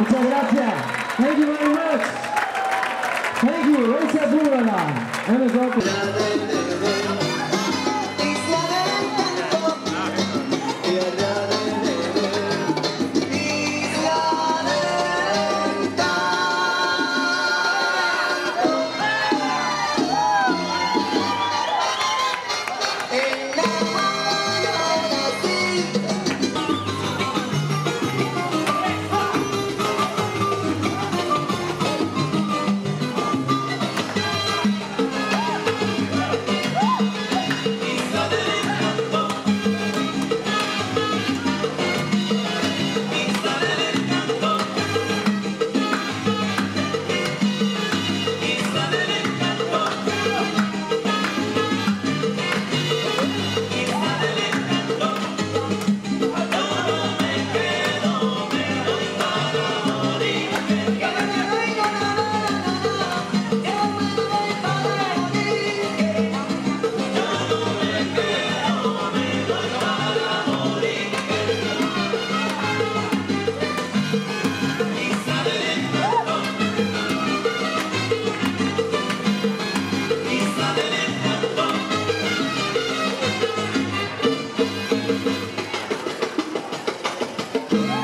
Muchas gracias. Thank you very much. Thank you. Gracias, Urana. Yeah.